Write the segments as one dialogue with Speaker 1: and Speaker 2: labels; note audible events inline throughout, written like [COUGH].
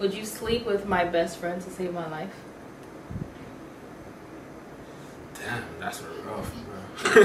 Speaker 1: Would you sleep with my best friend to save my life?
Speaker 2: Damn, that's rough, bro.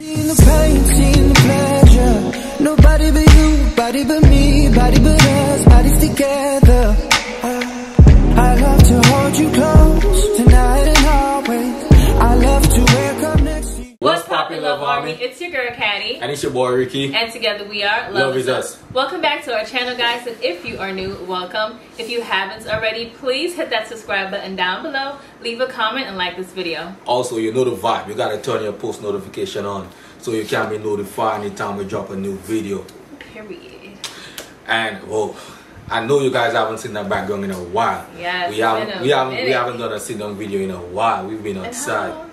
Speaker 3: Seen the pain, seen the pleasure. Nobody but you, body but me, body but us, bodies together. I, I love to hold you close you.
Speaker 1: What's poppin', Love Army? It's your girl, Khaddi.
Speaker 2: And it's your boy Ricky.
Speaker 1: And together we are
Speaker 2: Love is Us.
Speaker 1: Welcome back to our channel, guys. And if you are new, welcome. If you haven't already, please hit that subscribe button down below. Leave a comment and like this video.
Speaker 2: Also, you know the vibe. You gotta turn your post notification on so you can be notified anytime we drop a new video.
Speaker 1: Period.
Speaker 2: And whoa, I know you guys haven't seen that background in a while.
Speaker 1: Yes,
Speaker 2: we haven't we haven't we haven't done a sit down video in a while. We've been outside?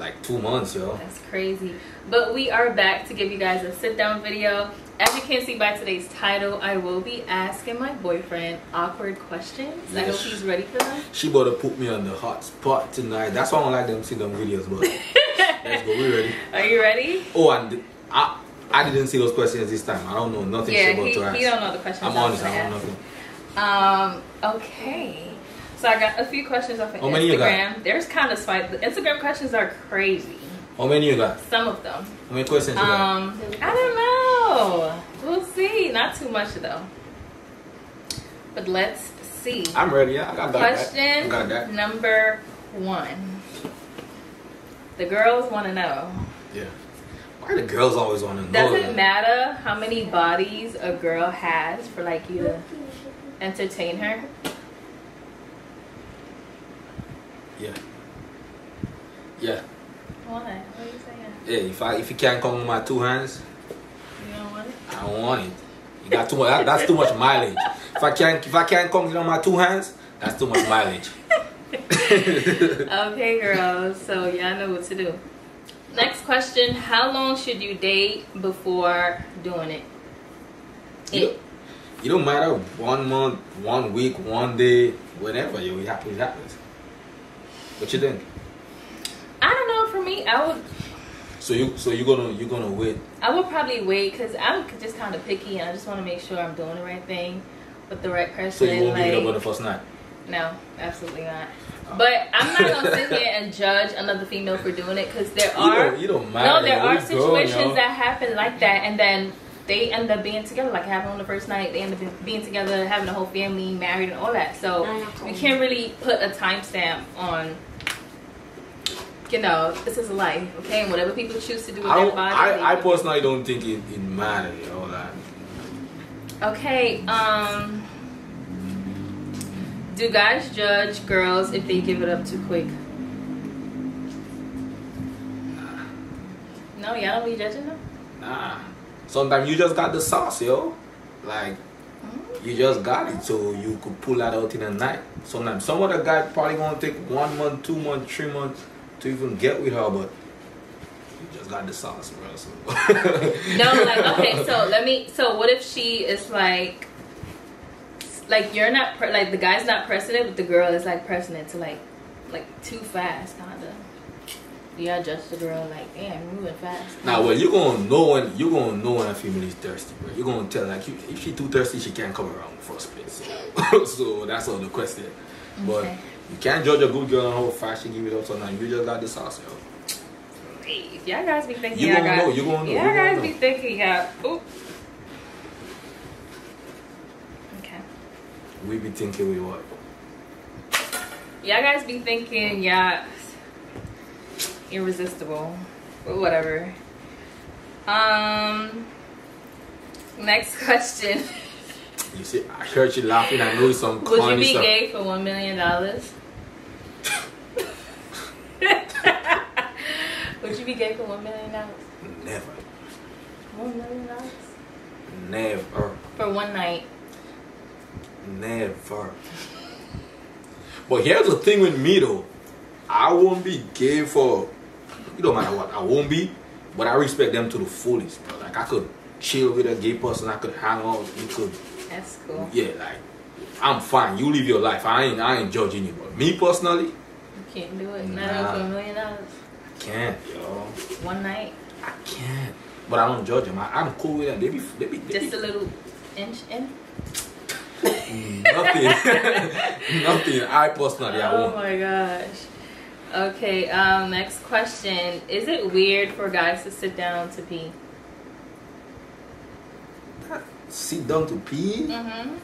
Speaker 1: Like a month.
Speaker 2: like two months, yo.
Speaker 1: That's crazy. But we are back to give you guys a sit down video. As you can see by today's title, I will be asking my boyfriend awkward questions. I hope
Speaker 2: Yes.
Speaker 1: he's ready for them.
Speaker 2: She about to put me on the hot spot tonight. That's why I don't like them sit down videos, but let's go. We ready? [LAUGHS]
Speaker 1: Are you ready?
Speaker 2: Oh, and I I didn't see those questions this time. I don't know nothing
Speaker 1: Yeah,
Speaker 2: she about
Speaker 1: he,
Speaker 2: to ask.
Speaker 1: he don't know the questions.
Speaker 2: I'm honest. I don't know nothing.
Speaker 1: Um, okay. So I got a few questions off of
Speaker 2: How many you got?
Speaker 1: Instagram. There's kind of swipe. The Instagram questions are crazy.
Speaker 2: How many you got?
Speaker 1: Some of them.
Speaker 2: How many questions you got?
Speaker 1: Um, I don't know. We'll see. Not too much though. But let's see.
Speaker 2: I'm ready. Yeah, I got that.
Speaker 1: Question
Speaker 2: got that.
Speaker 1: number one. The girls want to know.
Speaker 2: Yeah. Why the girls always want to know?
Speaker 1: Does it matter how many bodies a girl has for like you to entertain her?
Speaker 2: Yeah. Yeah.
Speaker 1: Why? What are you saying?
Speaker 2: Yeah. If I if you can't come with my two hands,
Speaker 1: You don't want it?
Speaker 2: I don't want it. You got too much. That, that's too much mileage. If I can't if I can't come with on my two hands, that's too much mileage. [LAUGHS]
Speaker 1: Okay, girls. So y'all know what to do. Next question: How long should you date before doing it?
Speaker 2: You don't, you don't matter one month, one week, one day, whatever. You happy it happens. What you think?
Speaker 1: I don't know. For me, I would.
Speaker 2: So you so you gonna you gonna wait?
Speaker 1: I would probably wait because I'm just kind of picky and I just want to make sure I'm doing the right thing with the right person.
Speaker 2: So you won't give it up on the first night?
Speaker 1: no, absolutely not. Oh. But I'm not gonna [LAUGHS] sit here and judge another female for doing it because there
Speaker 2: You
Speaker 1: are
Speaker 2: don't, you don't matter.
Speaker 1: no, there
Speaker 2: yo.
Speaker 1: are
Speaker 2: We
Speaker 1: situations
Speaker 2: yo.
Speaker 1: that happen like that, and then they end up being together. Like it happened on the first night, they end up being together, having a whole family, married, and all that. So you can't really put a timestamp on. You know, this is a life, okay? And whatever people choose to do with
Speaker 2: I,
Speaker 1: their body.
Speaker 2: I, I personally don't think it, it matters, yo. Like,
Speaker 1: Okay, um do guys judge girls if they give it up too quick? No, y'all don't be judging them?
Speaker 2: nah. Sometimes you just got the sauce, yo. Like, you just got it, so you could pull that out in a night. Sometimes some other guy probably gonna take one month, two months, three months to even get with her, but you just got the sauce, bro. So.
Speaker 1: No, [LAUGHS] like okay, so let me so what if she is like like you're not pre- like the guy's not pressing it, but the girl is like pressing it to like like too fast kinda. Y'all judge the girl like, damn, moving fast?
Speaker 2: Now, well, you gonna know when you gonna know when a female is thirsty, bro. You gonna tell like you, if she too thirsty, she can't come around in the first place. So, [LAUGHS] so that's all the question. But
Speaker 1: Okay.
Speaker 2: You can't judge a good girl on how fast she give it up. Sometimes you just got the sauce, yo.
Speaker 1: Please, y'all guys be thinking
Speaker 2: You gonna
Speaker 1: got,
Speaker 2: know, you gonna know,
Speaker 1: y'all guys
Speaker 2: know.
Speaker 1: be thinking y'all. Oop. Okay.
Speaker 2: We be thinking we what?
Speaker 1: Y'all guys be thinking y'all irresistible, but whatever. Um. Next [LAUGHS] question.
Speaker 2: You see, I heard you laughing. I know it's some
Speaker 1: Would you be
Speaker 2: stuff.
Speaker 1: gay for one million dollars? Would you be gay for one million dollars?
Speaker 2: Never,
Speaker 1: One million dollars
Speaker 2: never,
Speaker 1: for one night.
Speaker 2: never. But here's the thing with me though. I won't be gay for. you don't matter what. I won't be, but I respect them to the fullest, bro. Like I could chill with a gay person. I could hang out. You could
Speaker 1: That's cool.
Speaker 2: yeah, like I'm fine. You live your life. I ain't I ain't judging you. But me personally,
Speaker 1: You can't do it. Not
Speaker 2: Nah.
Speaker 1: for a million dollars.
Speaker 2: Can't, yo.
Speaker 1: One night.
Speaker 2: I can't. But I don't judge them. I, I'm cool with them. They be they be, they
Speaker 1: Just
Speaker 2: be
Speaker 1: a little inch in.
Speaker 2: nothing. nothing, [LAUGHS] nothing. I personally, I
Speaker 1: Oh
Speaker 2: won't.
Speaker 1: my gosh. Okay, um, next question. Is it weird for guys to sit down to pee?
Speaker 2: Sit down to pee?
Speaker 1: Mm-hmm.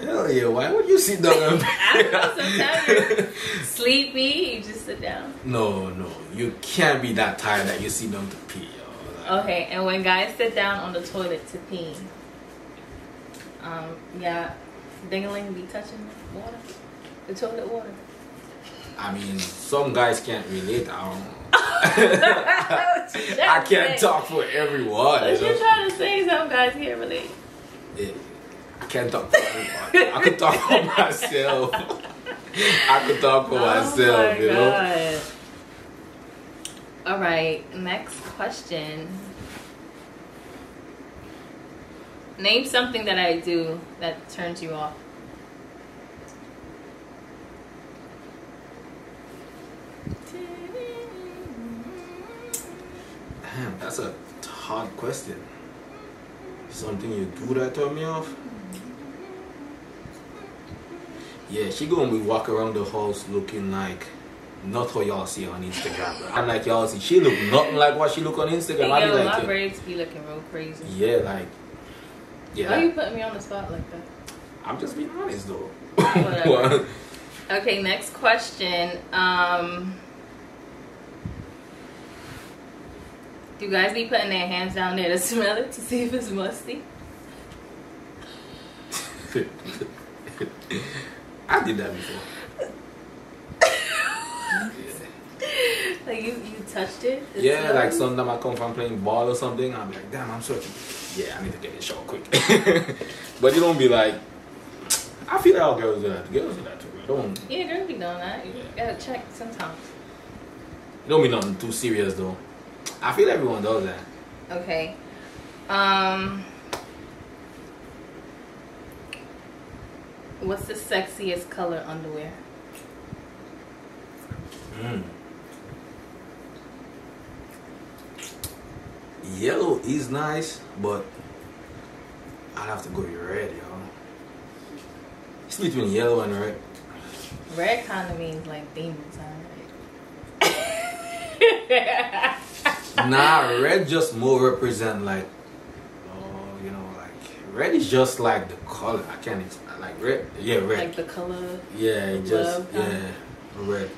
Speaker 2: Hell yeah! Why would you sit down and [LAUGHS]
Speaker 1: I don't know, [LAUGHS] sometimes you're sleepy, you just sit down.
Speaker 2: No, no, you can't be that tired that you sit down to pee, yo.
Speaker 1: Okay, and when guys sit down on the toilet to pee, um, yeah, dingling be touching the water, the toilet water.
Speaker 2: I mean, some guys can't relate. I don't.
Speaker 1: I [LAUGHS]
Speaker 2: I can't talk for everyone.
Speaker 1: What
Speaker 2: you
Speaker 1: you
Speaker 2: know?
Speaker 1: trying to say? Some guys can't relate.
Speaker 2: Yeah, I can't talk for everyone. I could talk for [LAUGHS] myself. I could talk for oh myself,
Speaker 1: oh my
Speaker 2: you know.
Speaker 1: God. All right, next question. Name something that I do that turns you off.
Speaker 2: Damn, that's a hard question. Something you do that turn me off? Yeah, she gonna be walking around the house looking like not how y'all see on Instagram. I'm like y'all see, she look nothing like what she look on Instagram. I
Speaker 1: Yo,
Speaker 2: be
Speaker 1: my
Speaker 2: like, yeah,
Speaker 1: braids be looking real crazy.
Speaker 2: yeah, like, yeah.
Speaker 1: Why you putting me on the spot like that?
Speaker 2: I'm just being honest though. [LAUGHS]
Speaker 1: Okay, next question. Um, do guys be putting their hands down there to [LAUGHS] smell it to see if it's musty?
Speaker 2: I did that before. [LAUGHS]
Speaker 1: Like you, you touched it?
Speaker 2: Yeah, like sometimes I come from playing ball or something, I'm like, damn, I'm sweating. Yeah, I need to get the shower quick. [LAUGHS] but you don't be like, I feel like all girls do that. Girls do that too. Don't,
Speaker 1: Yeah, girls be doing that. You
Speaker 2: Yeah.
Speaker 1: gotta check sometimes.
Speaker 2: it don't be nothing too serious though. I feel everyone does that.
Speaker 1: Okay. Um. What's the sexiest color underwear?
Speaker 2: Mm. Yellow is nice, but I'd have to go with red, yo. It's between yellow and red.
Speaker 1: Red kind of means like demons, alright? [LAUGHS] [LAUGHS]
Speaker 2: nah, red just more represent like, oh, you know, like red is just like the color. I can't explain. Like red, yeah, red.
Speaker 1: like the color.
Speaker 2: yeah, it just
Speaker 1: love
Speaker 2: yeah, red.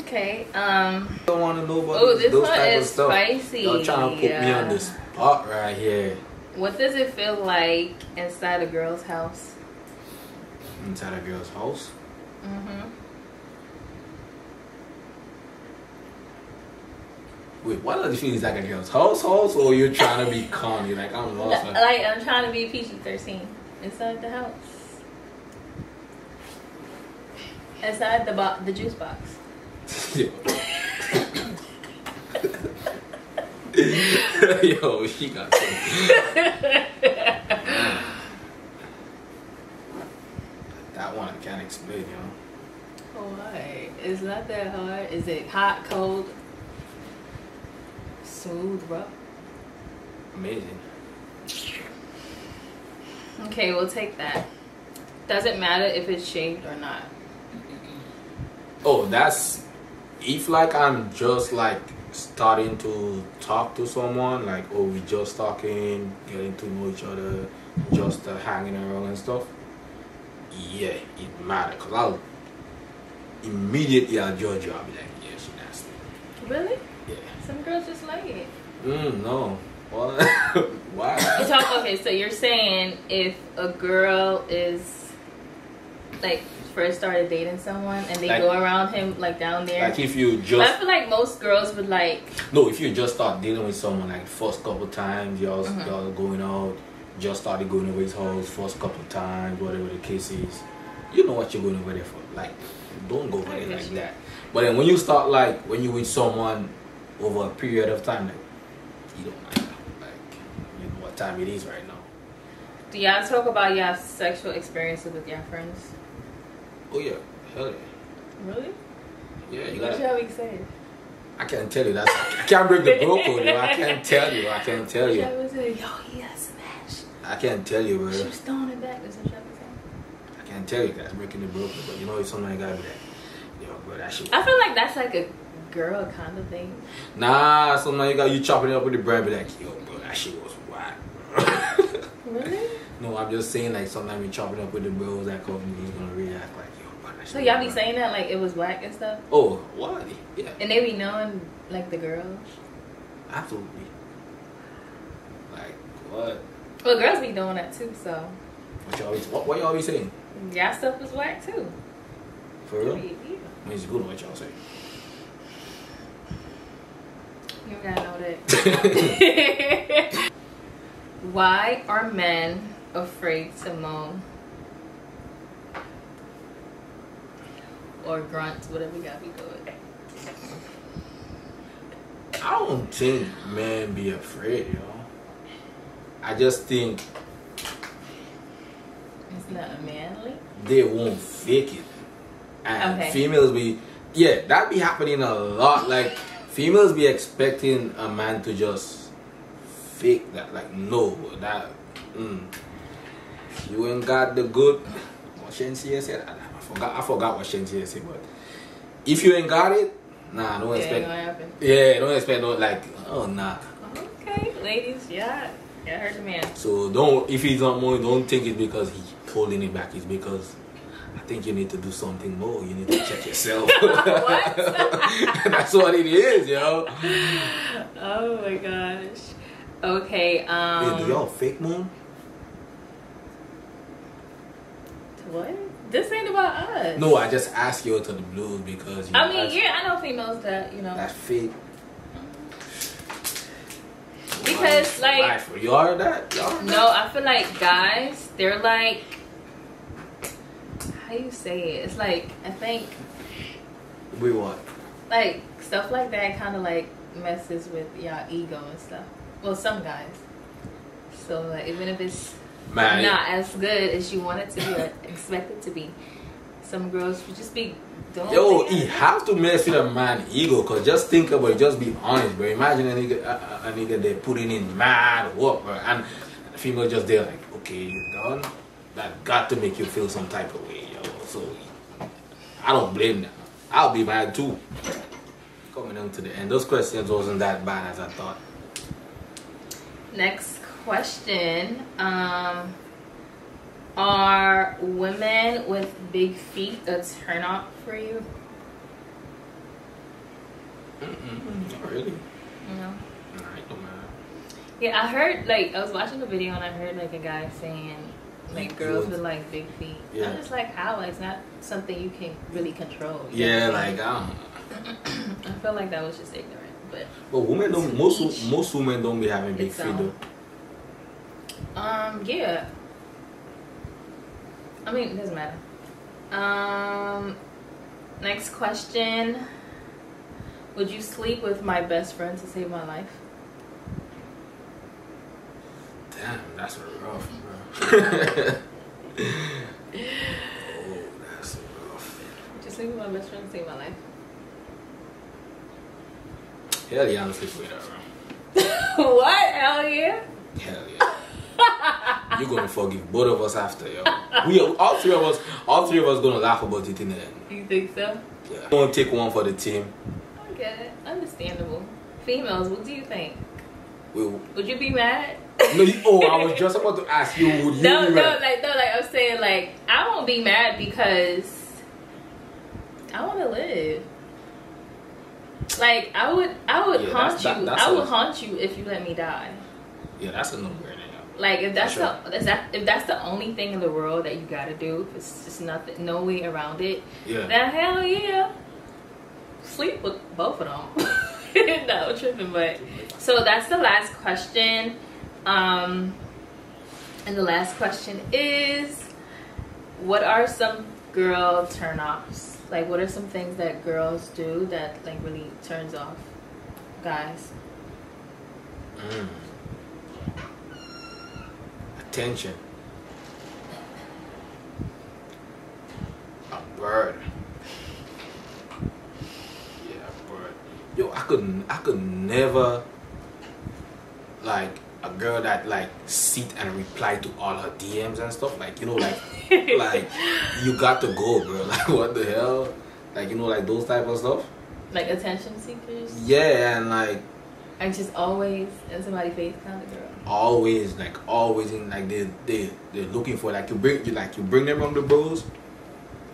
Speaker 1: Okay. Um.
Speaker 2: I Don't want to know about
Speaker 1: Oh, this
Speaker 2: those
Speaker 1: one
Speaker 2: type of
Speaker 1: is
Speaker 2: stuff.
Speaker 1: spicy.
Speaker 2: Y'all trying to put me on
Speaker 1: Yeah.
Speaker 2: the spot right here
Speaker 1: What does it feel like inside a girl's house?
Speaker 2: inside a girl's house.
Speaker 1: Mm-hmm.
Speaker 2: Wait, what are the feelings like a girl's house house or you're trying to be [LAUGHS] corny? Like I'm lost. Like,
Speaker 1: Like I'm trying to be PG thirteen inside the house. Inside the bo- the juice box. [LAUGHS] [LAUGHS]
Speaker 2: Yo, she got that one I can't explain, yo.
Speaker 1: Why? It's not that hard. Is it hot, cold, smooth, bro.
Speaker 2: Amazing.
Speaker 1: Okay, we'll take that. Doesn't matter if it's shaved or not.
Speaker 2: Oh, that's if like I'm just like starting to talk to someone, like oh we just talking, getting to know each other, just uh, hanging around and stuff. Yeah, it matter cause I'll immediately I'll judge you. I'll be like, yeah, she nasty.
Speaker 1: Really?
Speaker 2: Yeah.
Speaker 1: Some girls just like it.
Speaker 2: Mm, no. What? Why?
Speaker 1: Talk okay, so you're saying if a girl is like first started dating someone and they
Speaker 2: Like-
Speaker 1: go around him like down there.
Speaker 2: Like if you
Speaker 1: just I feel like most girls would like
Speaker 2: no, if you just start dealing with someone like first couple times, y'all
Speaker 1: Mhm.
Speaker 2: y'all going out, just started going over his house first couple times, whatever the case is, you know what you're going over there for. Like, don't go over there like
Speaker 1: you.
Speaker 2: that. But then when you start like when you with someone over a period of time, like you don't like like you know what time it is right now.
Speaker 1: do y'all talk about y'all sexual experiences with your friends?
Speaker 2: Oh yeah, hell yeah,
Speaker 1: Really?
Speaker 2: yeah. You
Speaker 1: What
Speaker 2: gotta.
Speaker 1: y'all be saying?
Speaker 2: I can't tell you that. I can't break the bro code. yo. I can't [LAUGHS] tell you. I can't tell you.
Speaker 1: y'all be? Yo, he got smashed.
Speaker 2: I can't tell you, bro.
Speaker 1: She was throwing it back. That's what y'all be saying.
Speaker 2: I can't tell you that's breaking the broken, but you know, it's something I gotta be like, yo, bro, that shit.
Speaker 1: I feel like that's like a girl kind of thing.
Speaker 2: Nah, sometimes you got you chopping it up with the bread, be like, yo, bro, that shit was whack.
Speaker 1: Really? [LAUGHS]
Speaker 2: no, I'm just saying like sometimes you chopping up with the bros that come, he's gonna react like, yo, bro, that shit.
Speaker 1: So y'all be saying that like it was whack and stuff,
Speaker 2: Oh, what? Yeah,
Speaker 1: and they be knowing like the girls.
Speaker 2: absolutely. Like what?
Speaker 1: Well, girls be doing that too. So
Speaker 2: What y'all be, what, what y'all be saying?
Speaker 1: y'all stuff was whack too.
Speaker 2: For real?
Speaker 1: Yeah.
Speaker 2: I mean, it's good what y'all say.
Speaker 1: You gotta know that. [LAUGHS] Why are men afraid to moan? Or grunt, whatever you gotta be doing.
Speaker 2: I don't think men be afraid, yo. I just think
Speaker 1: It's not manly.
Speaker 2: they won't fake it. And
Speaker 1: Okay.
Speaker 2: females be yeah, that be happening a lot. Like females be expecting a man to just fake that. Like no, that mm, you ain't got the good what Shensia said. I, forgot I forgot what Shensia said, but if you ain't got it, nah, don't
Speaker 1: Yeah,
Speaker 2: expect. Yeah, don't expect no like oh nah.
Speaker 1: Okay, ladies, yeah. Yeah, I heard the man.
Speaker 2: So don't if he's not more, don't think it's because he's holding it back. It's because I think you need to do something more. You need to check yourself. [LAUGHS]
Speaker 1: What? [LAUGHS]
Speaker 2: That's what it is, yo.
Speaker 1: Oh my gosh. Okay, um.
Speaker 2: Hey, do y'all fake moon?
Speaker 1: What? This ain't about us.
Speaker 2: No, I just ask you to the blues because you
Speaker 1: I mean, yeah, I know females that, you know.
Speaker 2: that's fake.
Speaker 1: Because,
Speaker 2: Life-
Speaker 1: like-
Speaker 2: life. you are that. Y'all
Speaker 1: No, I feel like guys, they're like, how you say it? It's like I think
Speaker 2: we want
Speaker 1: like stuff like that kind of like messes with y'all ego and stuff. Well, some guys. So like, even if it's
Speaker 2: Man,
Speaker 1: not as good as you want it to be or expect it to be, some girls would just be doing.
Speaker 2: Yo,
Speaker 1: gotta
Speaker 2: have to mess with a man ego, cause just think about it, just be honest, bro. Imagine a nigga, a, a- nigga they putting in mad work, bro, and female just there like, okay, you done. That got to make you feel some type of way. So I don't blame them. I'll be mad too. Coming down to the end, those questions wasn't that bad as I thought.
Speaker 1: Next question. Um, are women with big feet a turn off for you?
Speaker 2: Mm-mm, not really.
Speaker 1: No.
Speaker 2: It don't matter.
Speaker 1: Yeah, I heard like I was watching a video and I heard like a guy saying like girls with like big feet.
Speaker 2: Yeah.
Speaker 1: I'm just like how like, it's not something you can really control.
Speaker 2: Yeah, like um,
Speaker 1: I [CLEARS THROAT] feel like that was just ignorant, but
Speaker 2: but women don't. Most most women don't be having big feet
Speaker 1: um,
Speaker 2: though.
Speaker 1: um yeah. I mean, it doesn't matter. Um, next question. Would you sleep with my best friend to save my life?
Speaker 2: Damn, that's rough, bro. Oh, that's rough.
Speaker 1: You sleep my best friend to save my life?
Speaker 2: Hell yeah, I'm sleeping with her, bro. [LAUGHS]
Speaker 1: what? Hell yeah.
Speaker 2: Hell yeah. You're gonna forgive both of us after, yo. We all three of us, all three of us gonna laugh about it in the end.
Speaker 1: You think so?
Speaker 2: Yeah. Gonna take one for the team.
Speaker 1: I get it. Understandable. Females, what do you think?
Speaker 2: We,
Speaker 1: Would you be mad?
Speaker 2: No, you, oh, I was just about to ask you, would you
Speaker 1: no, no, like no, like I'm saying, like I won't be mad because I want to live. Like I would, I would
Speaker 2: Yeah,
Speaker 1: haunt
Speaker 2: that's- that-
Speaker 1: you.
Speaker 2: that's
Speaker 1: I would
Speaker 2: a-
Speaker 1: haunt you if you let me die.
Speaker 2: Yeah, that's a no-brainer. yo.
Speaker 1: Like if that's
Speaker 2: Sure.
Speaker 1: the, is that if that's the only thing in the world that you got to do, if it's just nothing, no way around it.
Speaker 2: Yeah.
Speaker 1: Then hell yeah, sleep with both of them. [LAUGHS] no tripping, but so that's the last question. Um, and the last question is, what are some girl turn-offs? Like, what are some things that girls do that like really turns off guys?
Speaker 2: Mm. Attention. A bird. Yeah, a bird. Yo, I could I could never like a girl that like sit and reply to all her DMs and stuff. Like you know, like [LAUGHS] like you got to go, bro. [LAUGHS] Like what the hell? Like you know, like those type of stuff.
Speaker 1: Like attention seekers.
Speaker 2: Yeah, and like
Speaker 1: And just always in somebody's face kind of girl.
Speaker 2: always, like always in like they they they're looking for like you bring you like you bring them on the bros.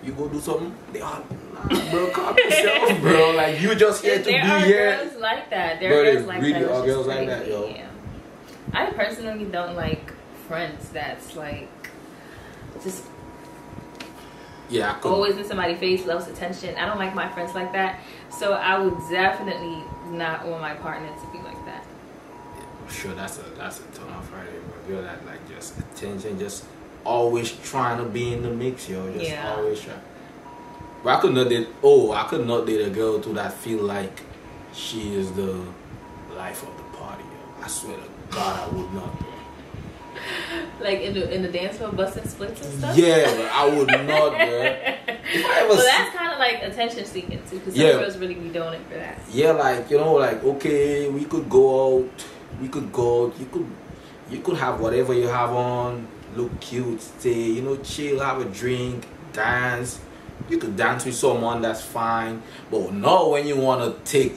Speaker 2: You go do something. They are nah, bro. Calm [LAUGHS] yourself, bro. Like you just here to be here.
Speaker 1: there are girls like that. There are girls like
Speaker 2: really
Speaker 1: that.
Speaker 2: are girls like that, yo.
Speaker 1: yeah. I personally don't like friends that's like just
Speaker 2: Yeah,
Speaker 1: always in somebody's face, loves attention. I don't like my friends like that. So I would definitely not want my partner to be like that.
Speaker 2: Sure, that's a that's a ton right there, bro. Girl that like just attention, just always trying to be in the mix, yo. Just
Speaker 1: Yeah.
Speaker 2: always try. But I could not date. Oh, I could not date a girl to that feel like she is the life of the party, yo. I swear to God, I would not. Bro.
Speaker 1: Like in the in the dance floor, busting splits and stuff.
Speaker 2: Yeah, but I would not, bro. [LAUGHS] If I ever
Speaker 1: well, that's kind of like attention seeking too, because some
Speaker 2: Yeah.
Speaker 1: girls really be doing it for that.
Speaker 2: yeah, like you know, like okay, we could go out, we could go, out, you could, you could have whatever you have on, look cute, stay, you know, chill, have a drink, dance. You could dance with someone, that's fine. But not when you wanna take,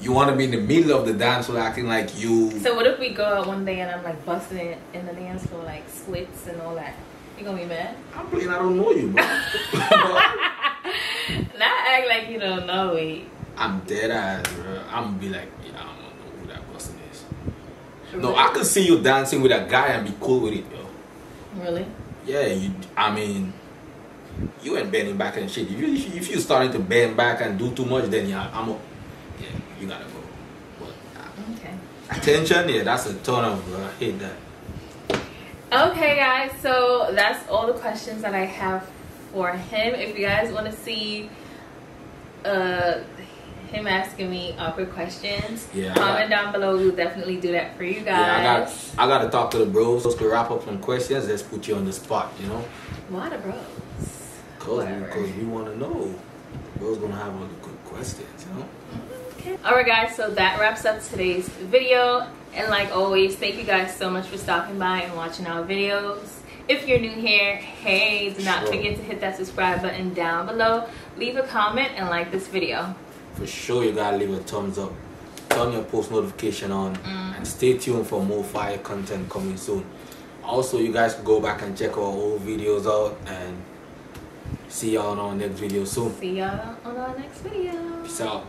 Speaker 2: you wanna be in the middle of the dance, floor acting like you.
Speaker 1: So what if we go out one day and I'm like busting it in the dance floor, like splits and all that? You gonna be mad?
Speaker 2: I'm playing, I don't know you, bro. [LAUGHS]
Speaker 1: Not act like you don't know me.
Speaker 2: I'm dead ass, bro. I'm gonna be like, yeah, I don't know who that person is. No, I could see you dancing with a guy and be cool with it, yo.
Speaker 1: Really?
Speaker 2: Yeah, you. I mean, you ain't bending back and shit. If you if, you, starting to bend back and do too much, then yeah, I'm. A, you gotta go. But uh,
Speaker 1: Okay.
Speaker 2: attention, yeah, that's a ton of. Bro. I hate that.
Speaker 1: Okay, guys. So that's all the questions that I have for him. If you guys want to see, uh, him asking me awkward questions,
Speaker 2: Yeah,
Speaker 1: comment down below. We'll definitely do that for you guys.
Speaker 2: Yeah, I got. I gotta talk to the bros. So to wrap up some questions, let's put you on the spot. You know,
Speaker 1: Why the bros?
Speaker 2: cause
Speaker 1: Whatever.
Speaker 2: because we want to know. The bros gonna have all the good questions. You know.
Speaker 1: Okay. Alright guys, so that wraps up today's video. And like always, thank you guys so much for stopping by and watching our videos. If you're new here, hey, do not
Speaker 2: Sure.
Speaker 1: forget to hit that subscribe button down below. Leave a comment and like this video.
Speaker 2: For sure, you gotta leave a thumbs up. Turn your post notification on
Speaker 1: Mm.
Speaker 2: and stay tuned for more fire content coming soon. Also, you guys can go back and check our old videos out and see y'all on our next video soon.
Speaker 1: See y'all on our next video.
Speaker 2: Peace out.